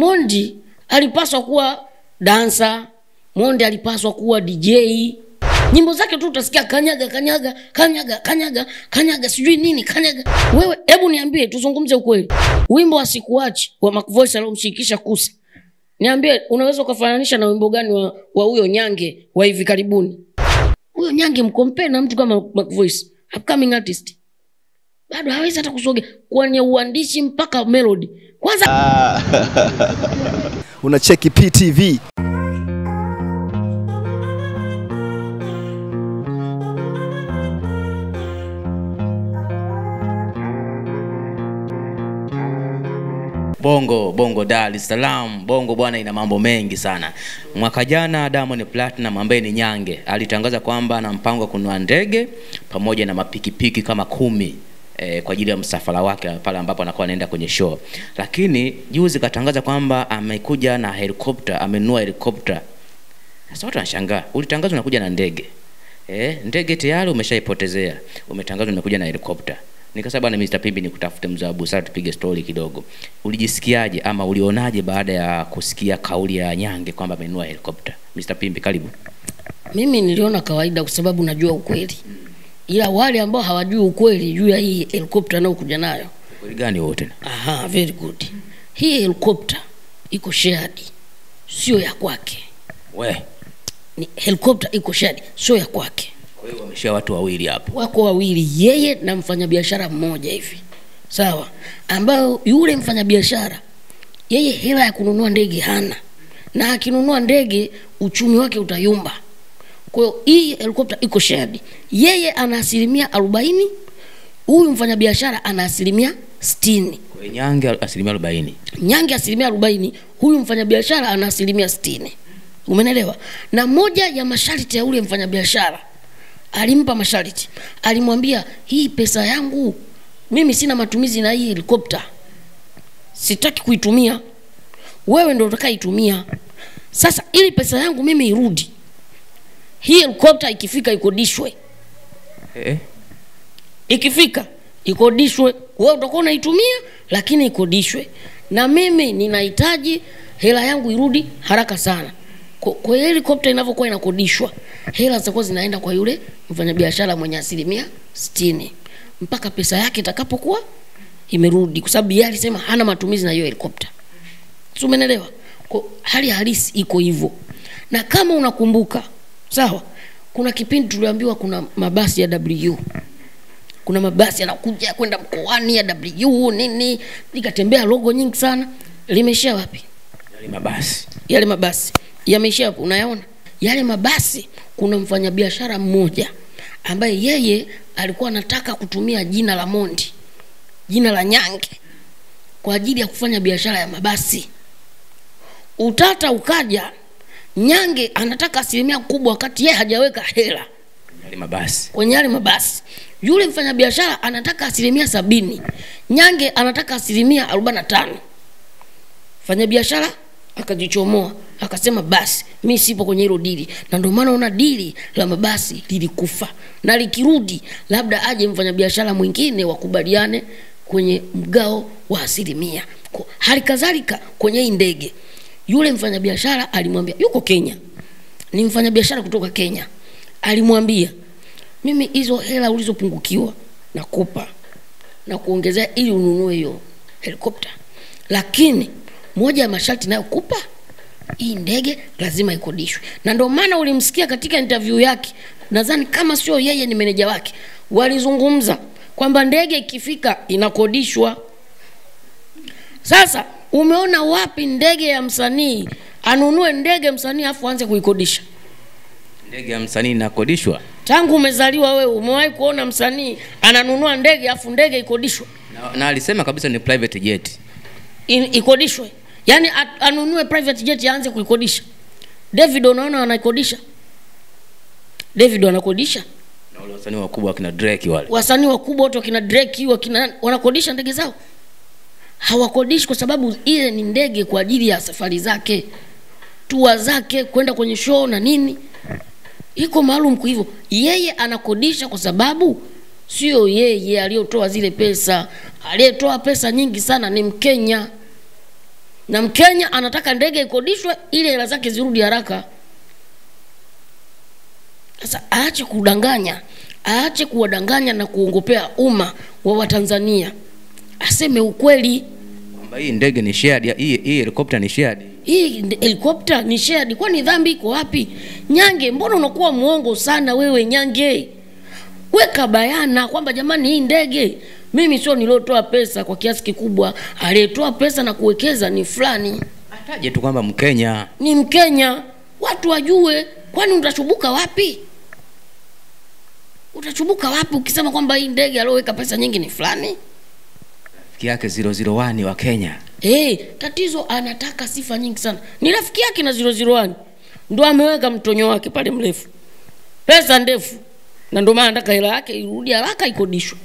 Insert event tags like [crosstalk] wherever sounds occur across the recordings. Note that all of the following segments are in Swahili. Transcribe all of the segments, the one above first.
Mondi alipaswa kuwa dansa, Mondi alipaswa kuwa DJ. Nyimbo zake tu utasikia kanyaga kanyaga kanyaga kanyaga kanyaga sijui nini kanyaga. Wewe hebu niambie, tuzungumze ukweli, wimbo wa sikuachi wa Macvoice aliomshirikisha Kusa, niambie, unaweza ukafananisha na wimbo gani wa huyo Nyange wa hivi karibuni? Huyo Nyange mkompee na mtu kama Macvoice, upcoming artist bado hawezi hata kusogea kwenye uandishi mpaka melody. Kwanza [laughs] unacheki PTV. Bongo Bongo Dar es Salaam, Bongo bwana, ina mambo mengi sana. Mwaka jana Diamond Platinum ambaye ni Nyange alitangaza kwamba ana mpango wa kununua ndege pamoja na mapikipiki kama kumi eh, kwa ajili ya msafara wake pale ambapo anakuwa anaenda kwenye show, lakini juzi katangaza kwamba amekuja na helikopta, amenunua helikopta. Sasa watu wanashangaa, ulitangaza unakuja na ndege eh, ndege tayari umeshaipotezea, umetangaza unakuja na helikopta. Nikasema bwana Mr. Pimbi nikutafute mzee wa busara tupige story kidogo. Ulijisikiaje ama ulionaje baada ya kusikia kauli ya Nyange kwamba amenunua helikopta? Mr. Pimbi karibu. mimi niliona kawaida kwa sababu najua ukweli, ila wale ambao hawajui ukweli juu ya hii helikopta anayokuja nayo, Kweli gani wote? aha, very good. Hii helikopta iko shared, sio ya kwake. We, Ni helikopta iko shared, sio ya kwake. kwa hiyo wameshia watu wawili hapo. wako wawili, yeye na mfanyabiashara mmoja hivi, sawa, ambayo yule mfanyabiashara yeye hela ya kununua ndege hana, na akinunua ndege uchumi wake utayumba. Kwa hiyo hii helikopta iko shared, yeye ana asilimia arobaini, huyu mfanyabiashara ana asilimia sitini. Kwa Nyange asilimia arobaini. Nyange asilimia arobaini, huyu mfanyabiashara ana asilimia sitini. Umenelewa? Na moja ya masharti ya ule mfanyabiashara alimpa masharti, alimwambia hii pesa yangu mimi sina matumizi na hii helikopta, sitaki kuitumia, wewe ndio utakaitumia. Sasa ili pesa yangu mimi irudi, hii helikopta ikifika ikodishwe, Eh, ikifika ikodishwe, wewe utakuwa unaitumia, lakini ikodishwe, na mimi ninahitaji hela yangu irudi haraka sana. Kwa hiyo helikopta inavyokuwa inakodishwa, hela zitakuwa zinaenda kwa yule mfanyabiashara mwenye asilimia sitini. Mpaka pesa yake itakapokuwa imerudi, kwa sababu yeye alisema hana matumizi na hiyo helikopta. Si umeelewa? Kwa hali halisi iko hivyo, na kama unakumbuka, sawa, kuna kipindi tuliambiwa kuna mabasi ya W kuna mabasi yanakuja kwenda mkoani ya W nini, nikatembea logo nyingi sana. Limeishia wapi yale mabasi. yale mabasi? Yameishia wapi? Unayaona yale mabasi, kuna mfanyabiashara mmoja ambaye yeye alikuwa anataka kutumia jina la Mondi, jina la Nyange kwa ajili ya kufanya biashara ya mabasi. Utata ukaja, Nyange anataka asilimia kubwa, wakati yeye hajaweka hela Yale mabasi. kwenye yale mabasi. Yule mfanyabiashara anataka asilimia sabini, Nyange anataka asilimia arobaini na tano. Mfanyabiashara akajichomoa akasema, basi mi sipo kwenye hilo dili, na ndio maana una dili la mabasi lilikufa, na likirudi labda aje mfanyabiashara mwingine wakubaliane kwenye mgao wa asilimia. halikadhalika Hali kadhalika kwenye hii ndege, yule mfanyabiashara alimwambia, yuko Kenya, ni mfanyabiashara kutoka Kenya, alimwambia mimi hizo hela ulizopungukiwa nakupa na kuongezea ili ununue hiyo helikopta, lakini moja ya masharti nayokupa hii ndege lazima ikodishwe. Na ndio maana ulimsikia katika interview yake, nadhani kama sio yeye, ni meneja wake, walizungumza kwamba ndege ikifika inakodishwa. Sasa umeona wapi ndege ya msanii anunue ndege msanii afu aanze kuikodisha? Ndege ya msanii inakodishwa Tangu umezaliwa wewe umewahi kuona msanii ananunua ndege afu ndege ikodishwe? na, na alisema kabisa ni private jet. In, Ikodishwe, yaani anunue private jet aanze kuikodisha. David unaona anaikodisha, David anakodisha, Na wale wasanii wakubwa wakina Drake wale. wasanii wakubwa wote wakina Drake wakina wanakodisha ndege zao? Hawakodishi kwa sababu ile ni ndege kwa ajili ya safari zake, tua zake, kwenda kwenye show na nini, iko maalum. Kwa hivyo yeye anakodisha kwa sababu sio yeye aliyotoa zile pesa. Aliyetoa pesa nyingi sana ni Mkenya. na mkenya anataka ndege ikodishwe ili hela zake zirudi haraka sasa aache kudanganya aache kuwadanganya na kuongopea umma wa watanzania aseme ukweli. Kwamba hii ndege ni shared, hii hii helikopta ni shared. hii helikopta ni shared. Kwani dhambi iko wapi? Nyange mbona unakuwa mwongo sana wewe nyange? Weka bayana kwamba jamani hii ndege mimi sio niliotoa pesa kwa kiasi kikubwa. Aliyetoa pesa na kuwekeza ni fulani. Ataje tu kwamba Mkenya. ni mkenya. Watu wajue. Kwani utachubuka wapi? Utachubuka wapi ukisema kwamba hii ndege aliyoweka pesa nyingi ni fulani Rafiki yake 001 wa Kenya. hey, tatizo anataka sifa nyingi sana. Ni rafiki yake na 001 ndo ameweka mtonyo wake pale mrefu. Pesa ndefu. Na ndio maana anataka hela yake irudi haraka ikodishwe.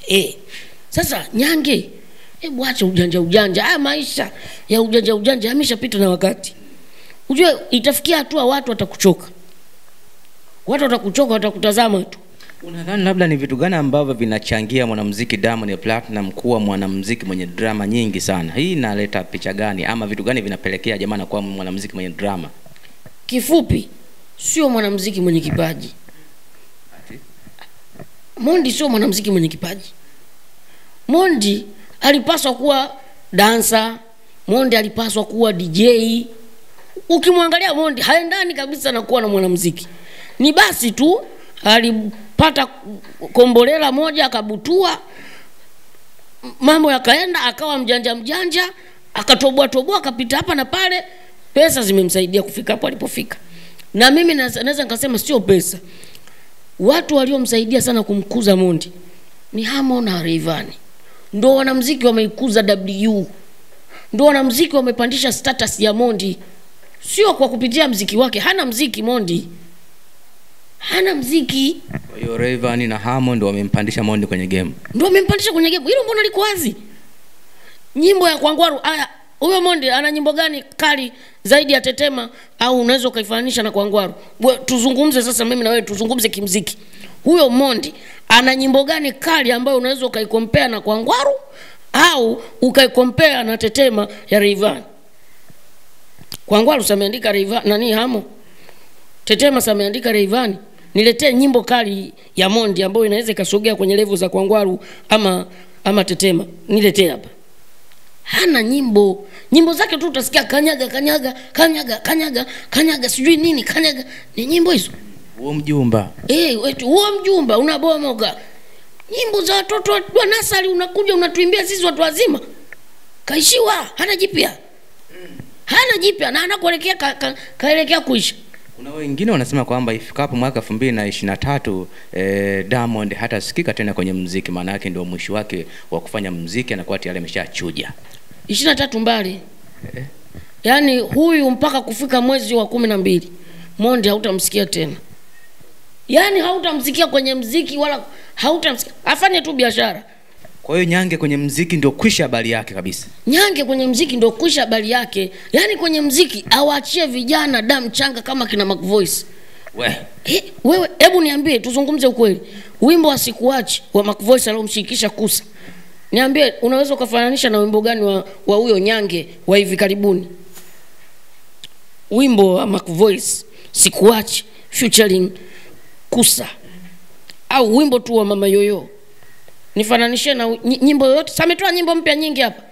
Hey. sasa nyange hebu acha ujanja ujanja. Haya maisha ya ujanja ujanja yameshapita na wakati. Ujue itafikia hatua watu watakuchoka. Watu watakuchoka watakutazama tu Unadhani labda ni vitu gani ambavyo vinachangia mwanamuziki Diamond Platinum kuwa mwanamuziki mwenye drama nyingi sana? Hii inaleta picha gani? Ama vitu gani vinapelekea jamaa anakuwa mwanamuziki mwenye drama? kifupi sio mwanamuziki mwenye kipaji. Mondi sio mwanamuziki mwenye kipaji. Mondi alipaswa kuwa dansa mondi alipaswa kuwa dj ukimwangalia mondi haendani kabisa na kuwa na mwanamuziki, ni basi tu alipata kombolela moja akabutua mambo yakaenda akawa mjanja mjanja akatoboa toboa akapita hapa na pale. Pesa zimemsaidia kufika hapo alipofika. Na mimi naweza nikasema sio pesa. Watu waliomsaidia sana kumkuza mondi ni hamo na reivani ndo wanamziki wameikuza w. Ndo wanamziki wamepandisha status ya mondi. Sio kwa kupitia mziki wake hana mziki mondi hana mziki. Kwa hiyo Rayvanny na Harmony ndio wamempandisha Mondi kwenye game. ndio wamempandisha kwenye game. Hilo mbona liko wazi? Nyimbo ya kwangwaru aya huyo mondi ana nyimbo gani kali zaidi ya tetema au unaweza ukaifananisha na kwangwaru tuzungumze sasa mimi na wewe tuzungumze kimziki. Huyo mondi ana nyimbo gani kali ambayo unaweza ukaikompea na kwangwaru au ukaikompea na tetema ya Rayvanny kwangwaru sameandika Rayvanny nani hamo tetema sameandika Rayvanny niletee nyimbo kali ya mondi ambayo inaweza ikasogea kwenye levo za kwangwaru ama ama tetema. Niletee hapa. Hana nyimbo. Nyimbo zake tu utasikia kanyaga kanyaga kanyaga kanyaga kanyaga sijui nini kanyaga. Ni nyimbo hizo. Huo mjumba. Eh, wetu huo mjumba unabomoka. Nyimbo za watoto wa nasari unakuja unatuimbia sisi watu wazima. Kaishiwa hana jipya. Hana jipya na anakuelekea ka, ka, kaelekea kuisha Kuna wengine wanasema kwamba ifikapo mwaka 2023 eh, Diamond hatasikika tena kwenye mziki, maana yake ndio mwisho wake wa kufanya mziki, anakuwa tayari ameshachuja. ishirini na tatu mbali. Yaani huyu mpaka kufika mwezi wa kumi na mbili mondi hautamsikia tena. Yaani hautamsikia kwenye mziki wala hautamsikia. Afanye tu biashara Kwa hiyo Nyange kwenye mziki ndio kwisha habari yake kabisa. nyange kwenye mziki ndio kwisha habari yake. Yaani kwenye mziki awaachie vijana damu changa kama kina Mac Voice. We, He, wewe hebu niambie tuzungumze ukweli. Wimbo wa sikuachi wa Mac Voice aliomshirikisha kusa. Niambie unaweza ukafananisha na wimbo gani wa wa huyo nyange wa hivi karibuni? Wimbo wa Mac Voice sikuachi featuring kusa. Au wimbo tu wa mama yoyo nifananishe na nyimbo yoyote. Sametoa nyimbo mpya nyingi hapa.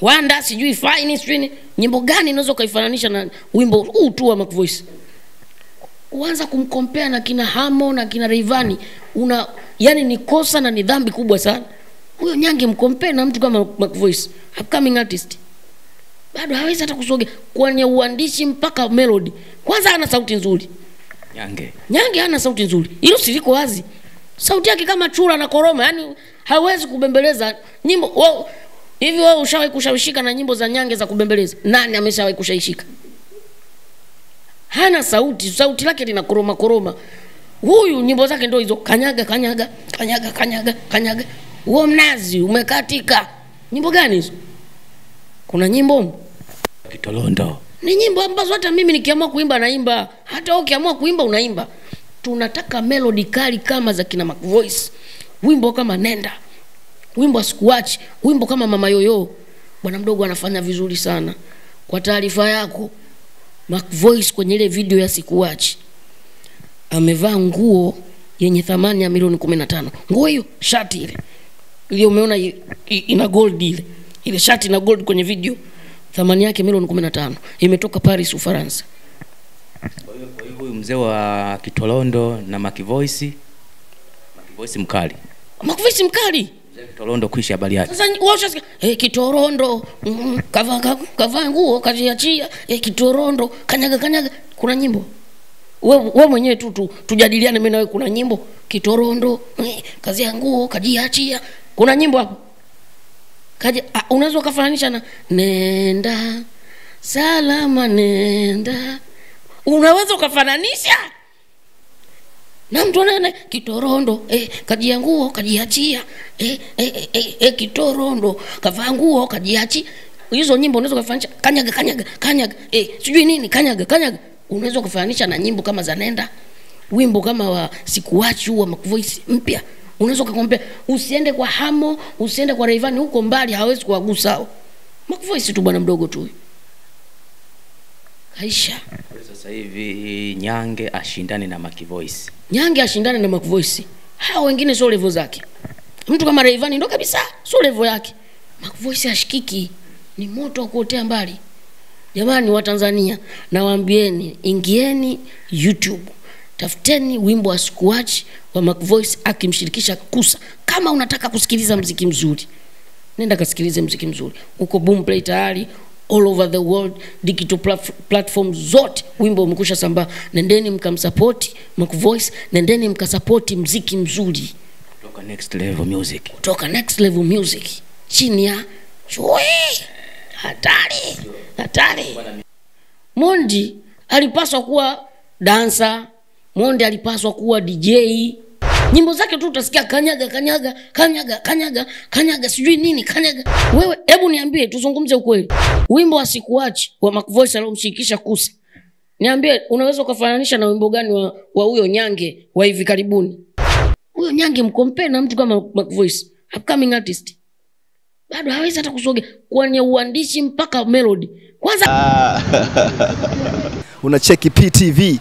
Wanda sijui faini sijui nyimbo gani unaweza ukaifananisha na wimbo huu tu wa Mac Voice? Kuanza kumkompea na kina hamo na kina Rayvanny. Una yani ni kosa na ni dhambi kubwa sana. Huyo nyange mkompee na mtu kama Mac Voice. Upcoming artist. Bado hawezi hata kusogea. Kwenye uandishi mpaka melody. Kwanza ana sauti nzuri. Nyange. nyange ana sauti nzuri. Hilo siliko wazi sauti yake kama chura na koroma yani hawezi kubembeleza nyimbo. Hivi wewe ushawahi kushawishika na nyimbo za nyange za kubembeleza? Nani ameshawahi kushawishika hana sauti sauti lake lina koroma koroma. Huyu nyimbo zake ndo hizo kanyaga kanyaga kanyaga kanyaga kanyaga. Huo mnazi umekatika. Nyimbo gani hizo? Kuna nyimbo? Kitolondo. ni nyimbo ambazo hata mimi nikiamua kuimba naimba. Hata wewe ukiamua kuimba unaimba tunataka melody kali kama za kina Mac Voice. Wimbo kama nenda. Wimbo sikuachi. Wimbo kama mama yoyo. Bwana mdogo anafanya vizuri sana. Kwa taarifa yako Mac Voice kwenye ile video ya sikuachi amevaa nguo yenye thamani ya milioni kumi na tano. Nguo hiyo shati ile. Ile umeona ina gold ile. Ile shati ina gold kwenye video thamani yake milioni kumi na tano. Imetoka paris ufaransa Kwa hiyo huyu mzee wa Kitolondo na Makivoice Makivoice mkali. makuvisi mkali? Kitolondo kuishi habari yake. sasa washasikia hey, kitorondo mm, kavaa ka- kavaa nguo kajiachia. Hey, kitorondo kanyaga kanyaga. Kuna nyimbo? We, we mwenyewe tu, tu tujadiliane mimi nawe kuna nyimbo? Kitorondo eh, kazi ya nguo kajiachia. Kuna nyimbo hapo? Kaja ah, unaweza ukafananisha na nenda salama nenda unaweza ukafananisha? Na mtu anaenda kitorondo eh, kajia nguo kajiachia eh, eh, eh, eh, eh, kitorondo kavaa nguo kajiachi. Hizo nyimbo unaweza kufananisha kanyaga kanyaga kanyaga eh, sijui nini kanyaga kanyaga. Unaweza kufananisha na nyimbo kama za nenda wimbo kama wa sikuachi huwa Voice mpya. Unaweza ukakwambia usiende kwa hamo usiende kwa raivani huko mbali hawezi kuwagusa hao. Tu bwana mdogo tu huyu. Kaisha Sasa hivi Nyange ashindane na Makivoice. nyange ashindane na Mac Voice. Hao wengine sio level zake. Mtu kama Rayvanny ndo kabisa sio level yake. Mac Voice ashikiki ni moto wa kuotea mbali. Jamani wa Tanzania nawaambieni ingieni YouTube. Tafuteni wimbo wa Squatch wa Mac Voice akimshirikisha Kusa. Kama unataka kusikiliza mziki mzuri nenda kasikilize mziki mzuri. Uko boomplay tayari all over the world digital plat- platform zote. Wimbo umekusha sambaa. Nendeni mkamsapoti mcvoice nendeni mkasapoti mziki mzuri. Kutoka Next Level Music. kutoka next level music. Chini ya chui. Hatari. Hatari. Mondi alipaswa kuwa dansa mondi alipaswa kuwa dj nyimbo zake tu utasikia kanyaga kanyaga kanyaga kanyaga kanyaga sijui nini kanyaga. Wewe hebu niambie tuzungumze ukweli. Wimbo wa sikuachi wa Mac Voice aliomshirikisha kusa. Niambie unaweza ukafananisha na wimbo gani wa huyo nyange wa hivi karibuni? Huyo nyange mkompee na mtu kama Mac Voice upcoming artist. Bado hawezi hata kusogea. Kwenye uandishi mpaka melody? Kwanza [laughs] unacheki PTV